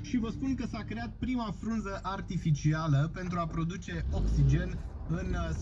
și vă spun că s-a creat prima frunză artificială pentru a produce oxigen în uh,